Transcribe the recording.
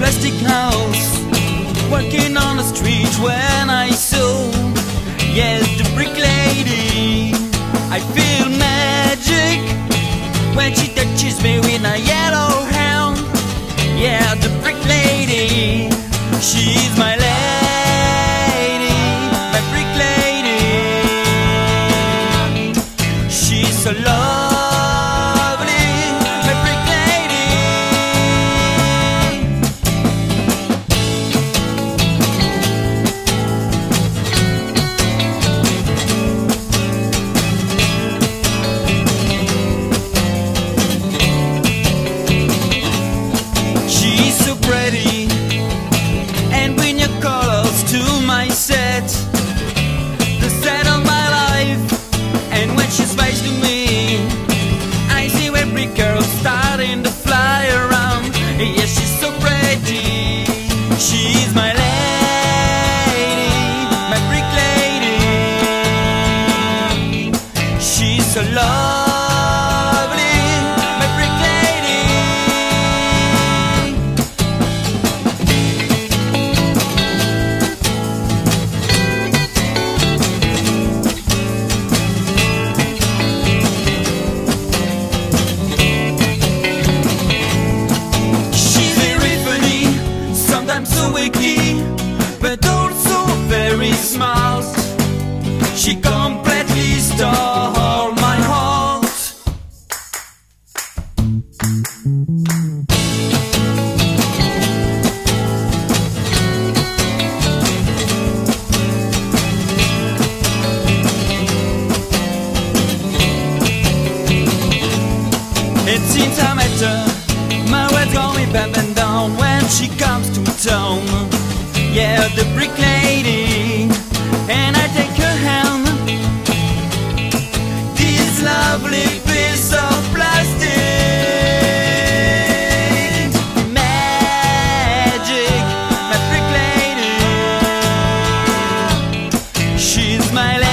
Plastic house, working on the street when I saw, yes, the brick lady. I feel magic when she touches me with a yellow hand. Yeah, the brick lady, she's my she's so lovely, my brick lady. She's very funny, sometimes so witty, but also very smart. She completely stars. it seems I met her. My words got me and down when she comes to town. Yeah, the brick lady, and I take her hand. This lovely piece of plastic. Magic, my brick lady. She's my.